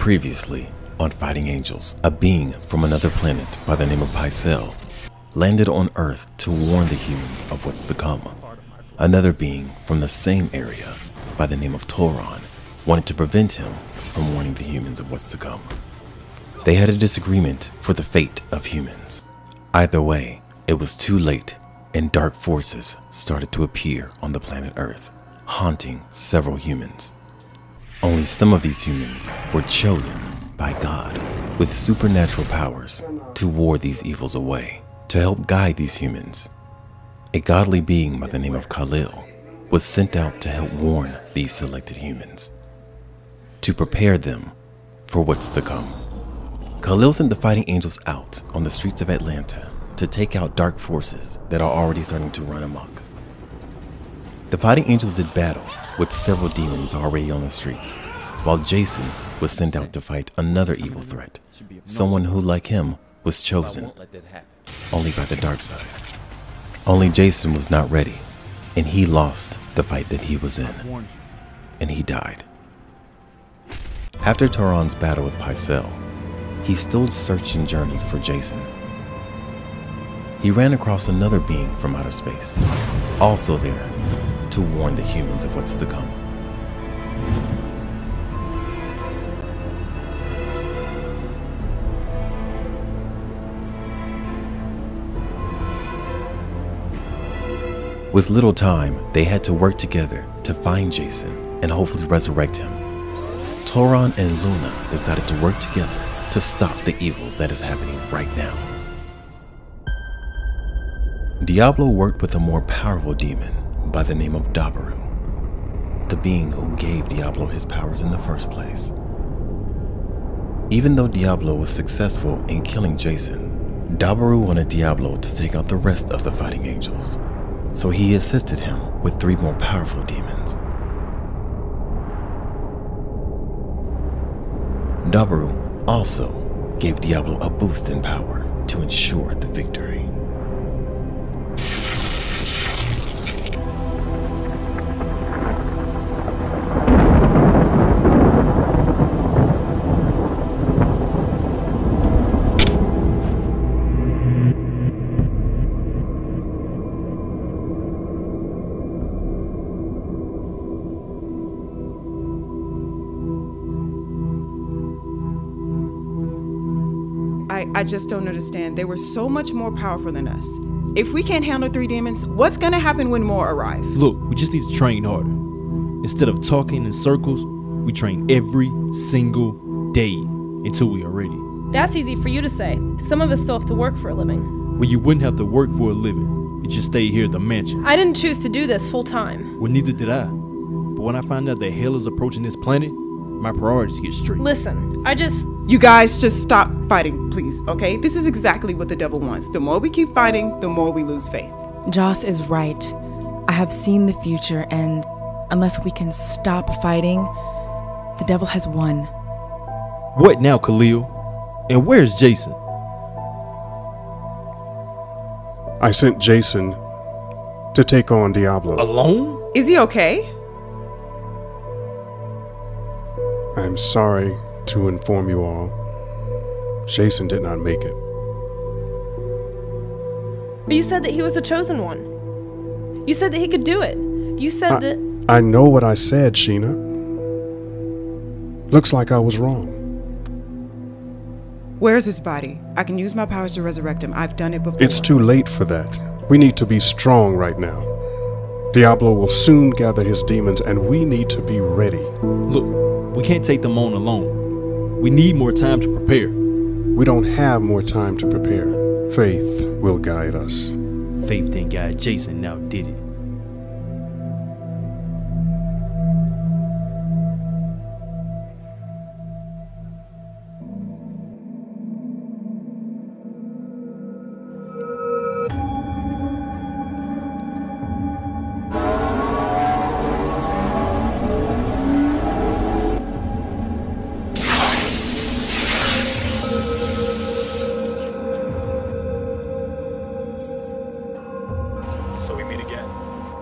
Previously, on Fighting Angels, a being from another planet by the name of Pisele landed on Earth to warn the humans of what's to come. Another being from the same area by the name of Tulron wanted to prevent him from warning the humans of what's to come. They had a disagreement for the fate of humans. Either way, it was too late, and dark forces started to appear on the planet Earth, haunting several humans. Only some of these humans were chosen by God with supernatural powers to ward these evils away, to help guide these humans. A godly being by the name of Khalil was sent out to help warn these selected humans, to prepare them for what's to come. Khalil sent the fighting angels out on the streets of Atlanta to take out dark forces that are already starting to run amok. The fighting angels did battle with several demons already on the streets, while Jason was sent out to fight another evil threat, someone who, like him, was chosen only by the dark side. Only Jason was not ready, and he lost the fight that he was in, and he died. After Tulron's battle with Pisele, he still searched and journeyed for Jason. He ran across another being from outer space, also there to warn the humans of what's to come. With little time, they had to work together to find Jason and hopefully resurrect him. Tulron and Luna decided to work together to stop the evils that is happening right now. Diablo worked with a more powerful demon by the name of Dabaru, the being who gave Diablo his powers in the first place. Even though Diablo was successful in killing Jason, Dabaru wanted Diablo to take out the rest of the fighting angels, so he assisted him with three more powerful demons. Dabaru also gave Diablo a boost in power to ensure the victory. I, I just don't understand. They were so much more powerful than us. If we can't handle three demons, what's gonna happen when more arrive? Look, we just need to train harder. Instead of talking in circles, we train every single day until we are ready. That's easy for you to say. Some of us still have to work for a living. Well, you wouldn't have to work for a living, you just stay here at the mansion. I didn't choose to do this full time. Well, neither did I. But when I find out that hell is approaching this planet, my priorities get straight. Listen, I just. You guys just stop fighting, please, okay? This is exactly what the devil wants. The more we keep fighting, the more we lose faith. Joss is right. I have seen the future, and unless we can stop fighting, the devil has won. What now, Khalil? And where's Jason? I sent Jason to take on Diablo. Alone? Is he okay? I'm sorry to inform you all. Jason did not make it. But you said that he was the chosen one. You said that he could do it. You said I, that. I know what I said, Sheena. Looks like I was wrong. Where's his body? I can use my powers to resurrect him. I've done it before. It's too late for that. We need to be strong right now. Diablo will soon gather his demons, and we need to be ready. Look, we can't take them on alone. We need more time to prepare. We don't have more time to prepare. Faith will guide us. Faith didn't guide Jason, now did it? So we meet again.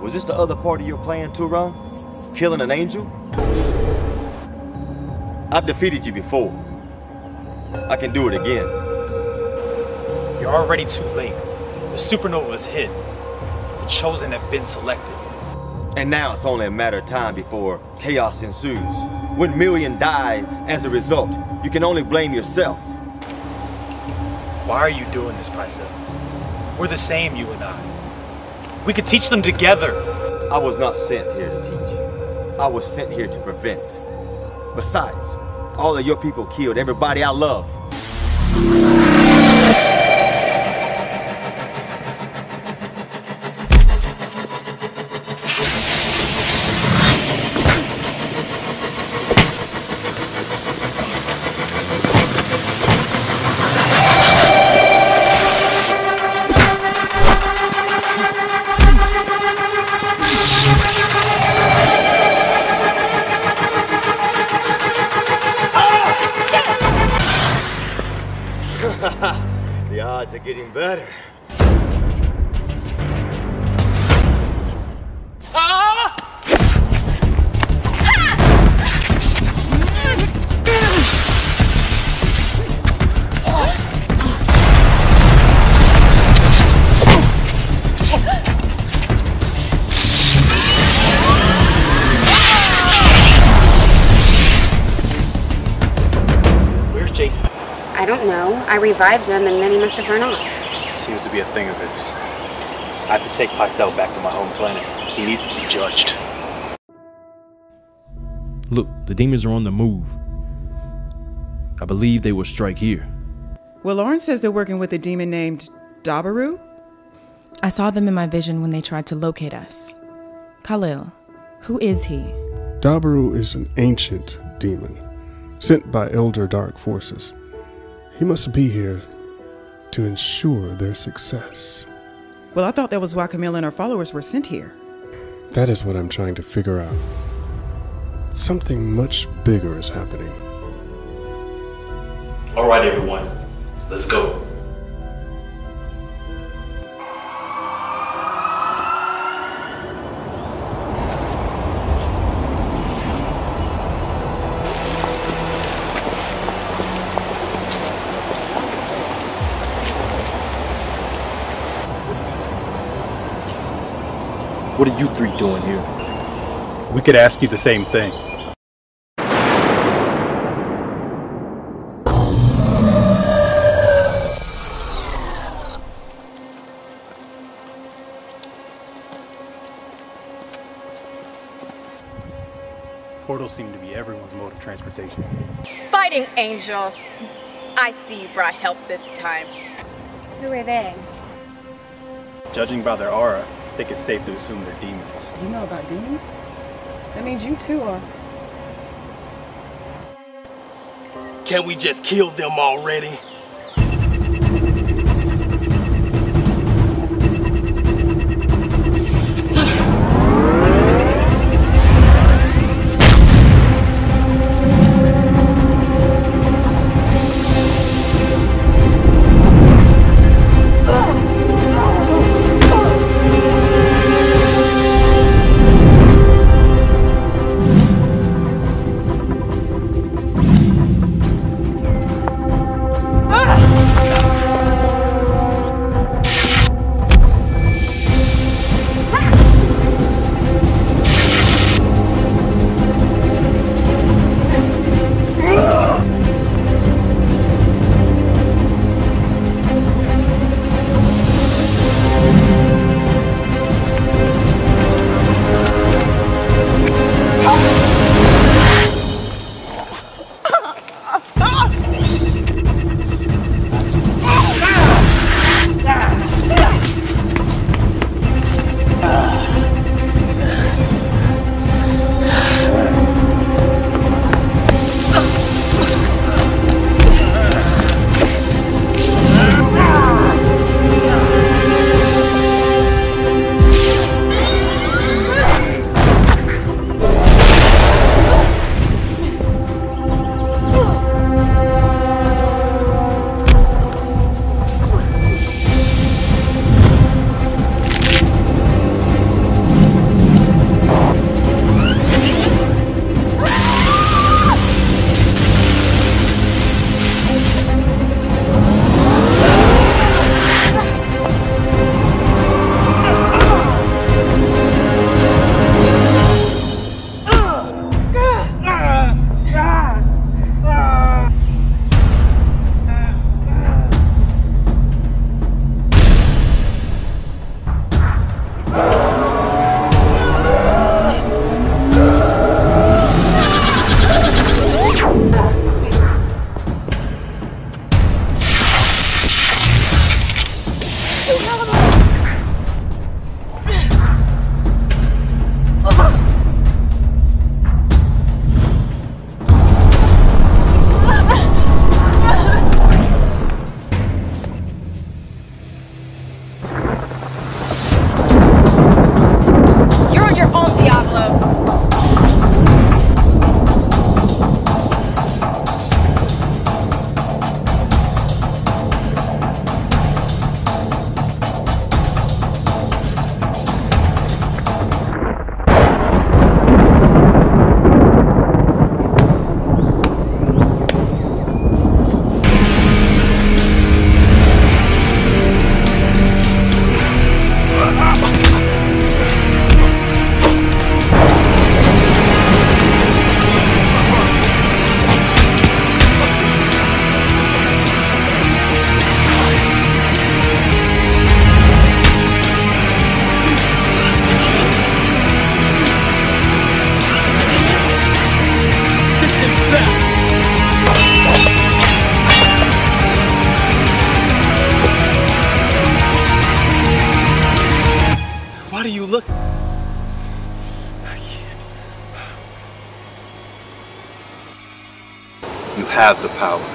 Was this the other part of your plan, Tulron? Killing an angel? I've defeated you before. I can do it again. You're already too late. The supernova has hit. The chosen have been selected. And now it's only a matter of time before chaos ensues. When million die as a result, you can only blame yourself. Why are you doing this, Pisele? We're the same, you and I. We could teach them together. I was not sent here to teach. I was sent here to prevent. Besides, all of your people killed everybody I love. Better. Where's Jason? I don't know. I revived him and then he must have run off. Seems to be a thing of his. I have to take Pisele back to my home planet. He needs to be judged. Look, the demons are on the move. I believe they will strike here. Well, Lauren says they're working with a demon named Dabaru. I saw them in my vision when they tried to locate us. Khalil, who is he? Dabaru is an ancient demon, sent by Elder Dark Forces. He must be here to ensure their success. Well, I thought that was why Camilla and her followers were sent here. That is what I'm trying to figure out. Something much bigger is happening. All right, everyone. Let's go. What are you three doing here? We could ask you the same thing. Portals seem to be everyone's mode of transportation. Fighting angels. I see you brought help this time. Who are they? Judging by their aura, I think it's safe to assume they're demons. You know about demons? That means you too are. Can we just kill them already? Have the power.